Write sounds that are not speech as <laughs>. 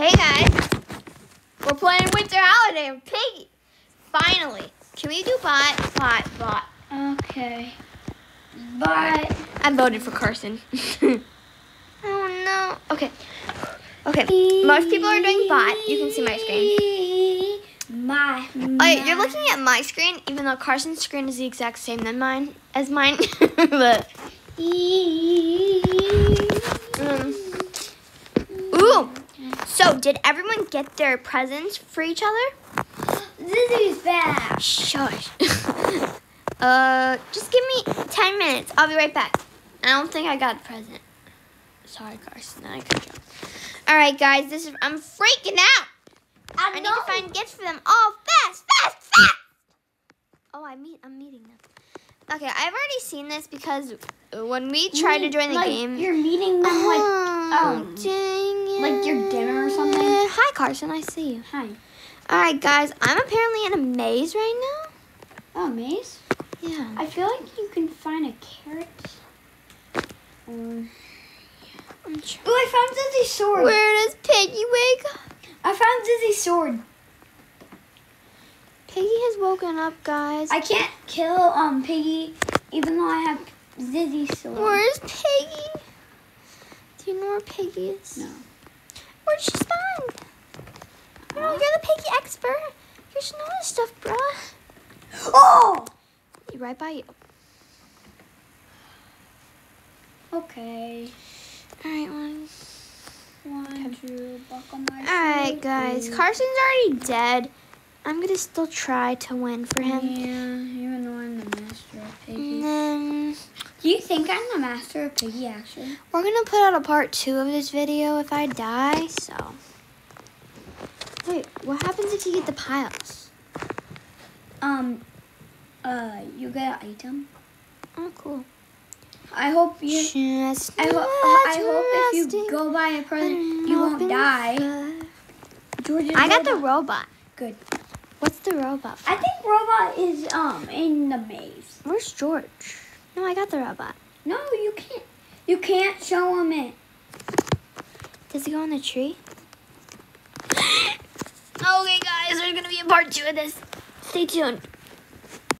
Hey guys, we're playing Winter Holiday with Piggy. Finally, can we do bot, bot, bot? Okay. But I voted for Carson. oh no. Okay. Okay. Most people are doing bot. You can see my screen. My. Oh, you're looking at my screen, even though Carson's screen is the exact same than mine as mine. but um, ooh. So, did everyone get their presents for each other? Zizzy's back. Shush. <laughs> uh, just give me 10 minutes. I'll be right back. I don't think I got a present. Sorry, Carson. I cut you. All right, guys. This is. I'm freaking out. I need to find gifts for them all fast, fast, fast. Oh, I meet. I'm meeting them. Okay, I've already seen this because when we tried to join the like, game. You're meeting them like Oh, um, dang it. like your dinner or something? Hi, Carson. I see you. hi. All right, guys. I'm apparently in a maze right now. Oh, maze. Yeah. I feel like you can find a carrot. I'm tr- Oh, I found Zizzy's sword. Where does Piggy wake up? I found Zizzy's sword. Piggy has woken up, guys. I can't kill um Piggy, even though I have Zizzy's sword. Where's Piggy? Do you know where Piggy is? No. Where'd she spawn? You know, you're the Piggy expert. You should know this stuff, bruh. Oh. Right by you. Okay. All right, one. One, two, buckle my All right, guys. shoe. Carson's already dead. I'm gonna still try to win for him. Yeah, even though I'm the master of And Piggy. then Do you think I'm the master of Piggy, actually? we're gonna put out a part two of this video if I die. So. Wait, what happens if you get the piles? Um, uh, you get an item. Oh, cool. I hope you. Just I, ho- I hope if you go buy a present, you won't die. Georgia, I got the robot. Good. What's the robot? For? I think robot is um in the maze. Where's George? No, I got the robot. No, you can't. You can't show him it. Does he go in the tree? okay, guys, there's gonna be a part two of this. Stay tuned.